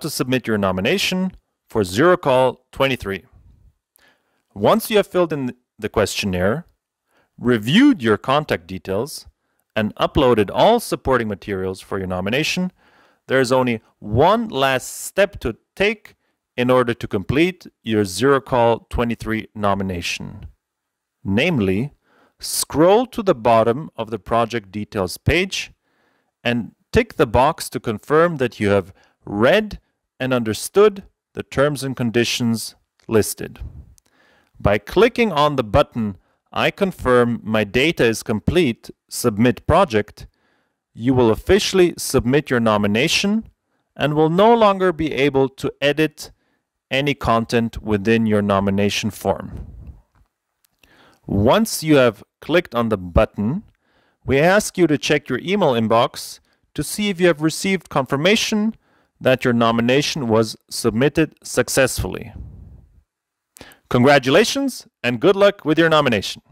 to submit your nomination for ZeroCall 23. Once you have filled in the questionnaire, reviewed your contact details, and uploaded all supporting materials for your nomination, there is only one last step to take in order to complete your ZeroCall 23 nomination. Namely, scroll to the bottom of the project details page and tick the box to confirm that you have read and understood the terms and conditions listed. By clicking on the button I confirm my data is complete, submit project, you will officially submit your nomination and will no longer be able to edit any content within your nomination form. Once you have clicked on the button, we ask you to check your email inbox to see if you have received confirmation that your nomination was submitted successfully. Congratulations and good luck with your nomination.